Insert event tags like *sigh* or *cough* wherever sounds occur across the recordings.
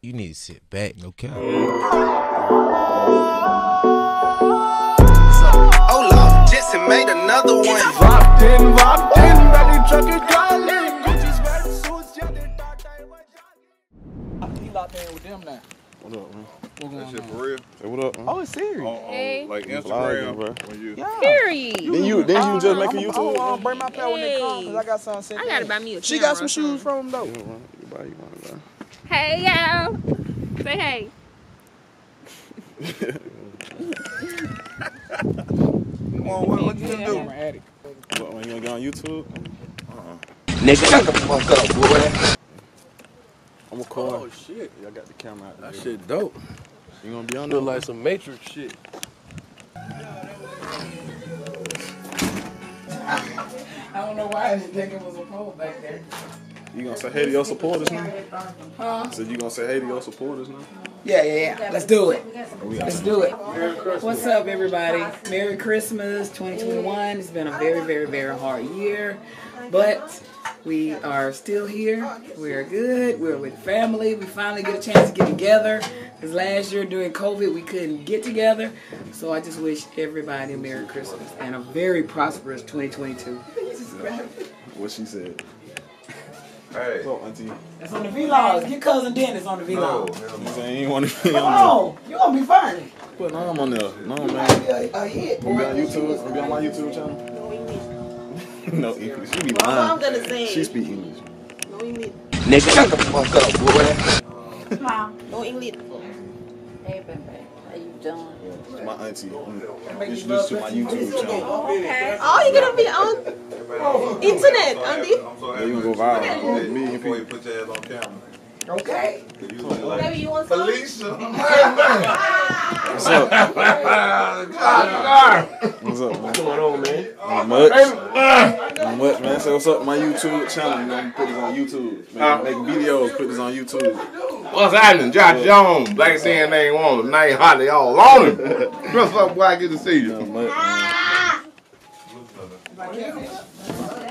You need to sit back, Okay. cap. Oh Lord, Jesse made another one. Rocked in, rocked in, belly truck is calling. Gucci's wearing suits, yeah, they thought they were jogging. He locked in with them now. What up, man? What going That shit on? for real. Hey, what up, man? Oh, it's serious. On, oh, on, oh, Hey. like Vlogging, Instagram, bro. when you Yeah. Period. Then you, then you just make a I'm, YouTube. I'm, I'm bring my pal when they come Hey. because I got something sent I gotta buy me a She got some shoes from him though. You you buy, you want to buy. Hey y'all. Say hey. Come on, what, what you gonna do? Camera addict. What, when you gonna get on YouTube? Nigga, shut the fuck up, boy. I'm recording. Oh shit, Y'all got the camera out there. that shit dope. You gonna be on Look there? like some Matrix shit. I don't know why I didn't think it was a pole back there. You gonna say hey to your supporters now? Huh? So you gonna say hey to your supporters now? Yeah, yeah, yeah. Let's do it. Let's do it. What's up, everybody? Merry Christmas 2021. It's been a very, very, very hard year, but we are still here. We're good. We're with family. We finally get a chance to get together. Because last year during COVID, we couldn't get together. So I just wish everybody a Merry Christmas and a very prosperous 2022. What she said. Hey. What's up, auntie? That's on the vlogs. Get cousin Dennis on the No, vlogs. hell You no. saying you ain't want to be Come on on, you gonna be funny. there? Put Nom on there. No, man. A, a hit. Gonna be on YouTube? Gonna be on my YouTube channel? no English. *laughs* no English. She be lying. I'm gonna say. She speak English. No English. Nigga, shut the fuck up, boy. No English. Hey, baby, how you doing? It's my auntie. I'm introduced to my YouTube channel. Okay. Oh, you gonna be on internet, Andy? Yeah, you can go viral. A million Before you put your ass on camera. Okay. You look like you want some? Felicia. *laughs* What's up? What's up, man? What's going on, man? Not much. Not much, man. Say what's up my YouTube channel. You know, I'm put this on YouTube. Make, make videos, put this on YouTube. What's happening? Josh Jones, Black saying they ain't want him. Name Holly all on him. *laughs* What's up, boy? Good to see Not you. much, man.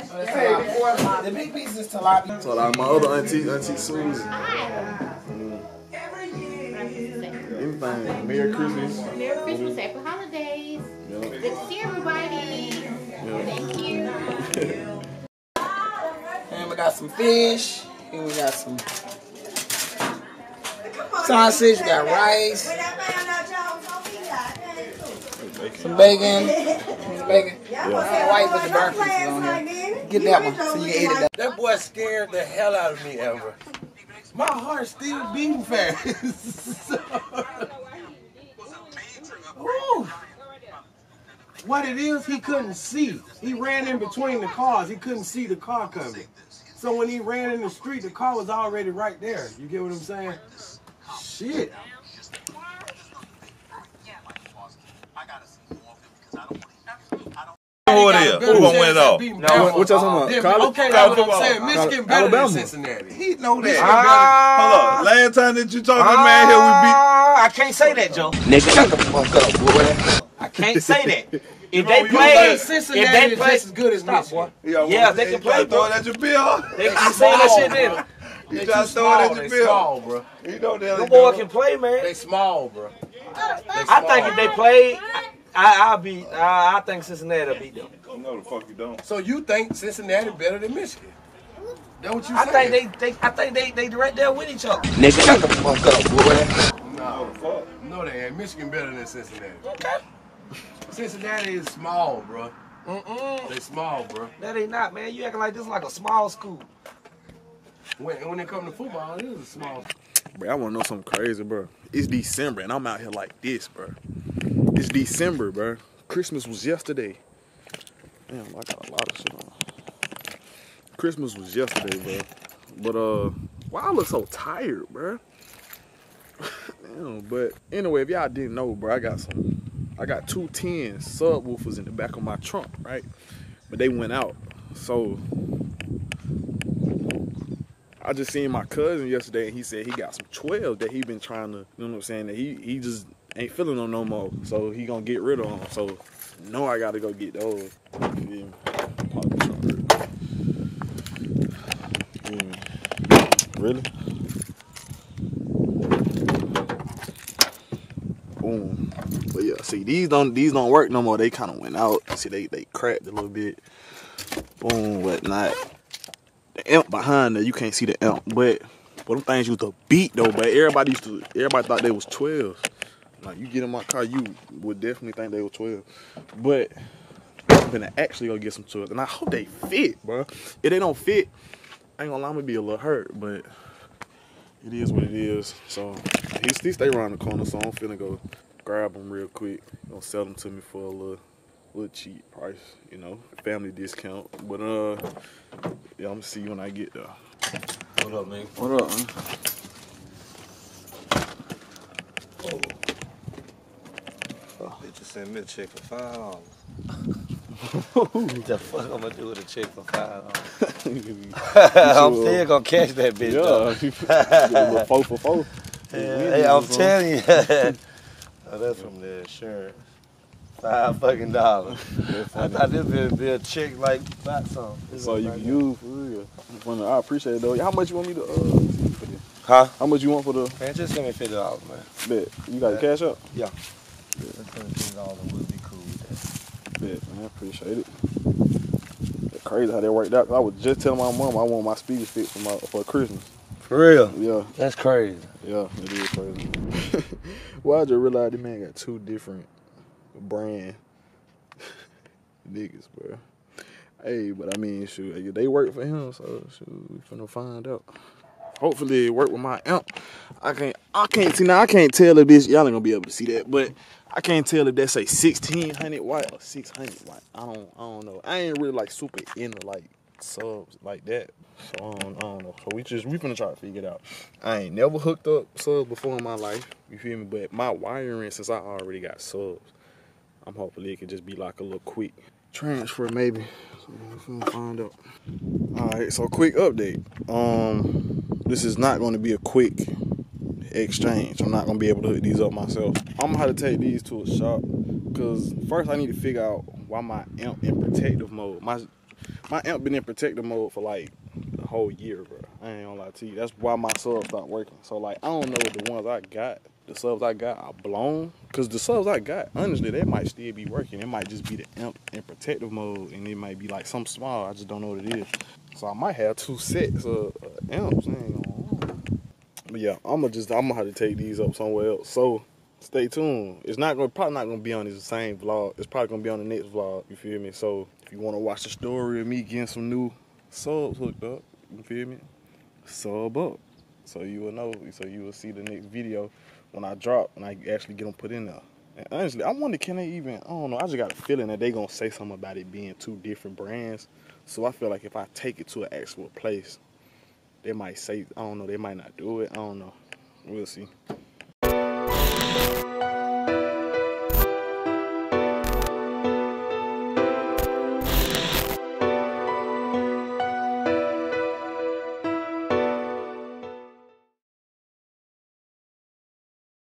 The big piece is tilapia. So like my other auntie, Auntie Susie. Anything. Merry Christmas. Merry Christmas, Happy Holidays. You know, Good to see everybody. Thank you. *laughs* And we got some fish. And we got some sausage. We got rice. Some bacon. Some bacon. My wife put the burnt pieces on here. Get that one so you can. That boy scared the hell out of me, Ever. My heart still beating fast. *laughs* Woo. What it is, he couldn't see. He ran in between the cars. He couldn't see the car coming. So when he ran in the street, the car was already right there. You get what I'm saying? Shit. Who it is? Who gonna win it all? No, what, what y'all talking about? College? Okay, that's what I'm saying. Michigan better Alabama. than Cincinnati. He know that. Ah. Hold up. Last time that you talked to the man here, we Ah, I can't say that, Joe. Nigga, shut the fuck up, boy. I can't say that. *laughs* If Bro, they play, think if Cincinnati they is play, just as good as stop, Michigan. beat. Yeah, Yeah, they can play, Throw bro. it at your bill. they keep saying that shit, then You They try too to throw it at your bill. small, bro. You know that. them boy can play, man. They small, bro. I think if they play, I, I, I'll beat. I, I think Cincinnati will beat them. No, the fuck you don't. So you think Cincinnati better than Michigan? That what you I saying? think they, they, I think they, they right there with each other. Nigga, shut the fuck up, boy. No, the fuck? no, they ain't. Michigan better than Cincinnati. Okay. Cincinnati is small, bro. Mm-mm. They small, bro. That ain't not, man. You acting like this is like a small school. When when it come to football, it is a small. Bro, I want to know something crazy, bro. It's December and I'm out here like this, bro. It's December, bro. Christmas was yesterday. Damn, I got a lot of shit on. Christmas was yesterday, bro. But uh, why I look so tired, bro? *laughs* Damn, but anyway, if y'all didn't know, bro, I got some. I got two 10 subwoofers in the back of my trunk, right? But they went out, so I just seen my cousin yesterday, and he said he got some 12 that he been trying to, you know what I'm saying? That he he just ain't feeling them no more, so he gonna get rid of them. So, no, I gotta go get those. You? Really? Boom. But yeah, see these don't these don't work no more. They kind of went out. See they they cracked a little bit. Boom, whatnot. The amp behind there, you can't see the amp, but but them things used to beat though. But everybody used to everybody thought they was 12. Like you get in my car, you would definitely think they were 12. But I'm gonna actually go get some 12, and I hope they fit, bro. If they don't fit, I ain't gonna lie, I'm gonna be a little hurt, but it is what it is. So he, he stay around the corner, so I'm finna go grab them real quick. Gonna sell them to me for a little, little cheap price, you know, family discount. But uh, yeah, I'm gonna see you when I get there. What up, man? What up, man? Bitch me a check for five dollars. *laughs* what the fuck I'm gonna do with a check for five dollars? *laughs* I'm still gonna catch that bitch. Yeah, little *laughs* four for four. Hey, I'm telling you. oh, that's from the insurance. Five fucking dollars. I thought this would be a check like about something. So you can use for real. Wanna- I appreciate it though. How much you want me to uh? Huh? How much you want for the Man, just send me fifty dollars, man. bet? You got the cash up? Yeah. Just send dollars and be cool with that. Bet, man, I appreciate it. It's crazy how that worked out. I was just telling my mom I want my speakers fixed for my for Christmas. For real? Yeah, That's crazy. yeah, it is crazy. *laughs* well, I just realized this man got two different brand *laughs* niggas, bro. Hey, but I mean, shoot, they work for him, so shoot, we finna find out. Hopefully, it work with my amp. I can't, I can't see now. I can't tell if this y'all ain't gonna be able to see that, but I can't tell if that say sixteen hundred watt or six hundred watt. I don't, I don't know. I ain't really like super into like subs like that, so I don't, I don't know. So we just we finna try to figure it out. I ain't never hooked up subs before in my life. You feel me? But my wiring, since I already got subs, I'm hopefully it could just be like a little quick transfer maybe. So we finna find out. All right, so quick update. Um, this is not going to be a quick exchange. I'm not going to be able to hook these up myself. I'm gonna have to take these to a shop because first I need to figure out why my amp in protective mode. My my amp been in protective mode for like the whole year, bro. I ain't gonna lie to you. That's why my subs stopped working. So like I don't know if the ones I got, the subs I got are blown. Cause the subs I got, honestly, they might still be working. It might just be the amp in protective mode, and it might be like something small. I just don't know what it is. So I might have two sets of uh, amps. Lie. But yeah, I'm gonna just I'm gonna have to take these up somewhere else. So stay tuned. It's not gonna probably not gonna be on this same vlog. It's probably gonna be on the next vlog. You feel me? So if you wanna watch the story of me getting some new subs hooked up, you feel me? Sub up. So you will know. So you will see the next video when I drop and I actually get them put in there. And honestly, I wonder can they even? I don't know. I just got a feeling that they gonna say something about it being two different brands. So I feel like if I take it to an actual place, they might say I don't know. They might not do it. I don't know. We'll see.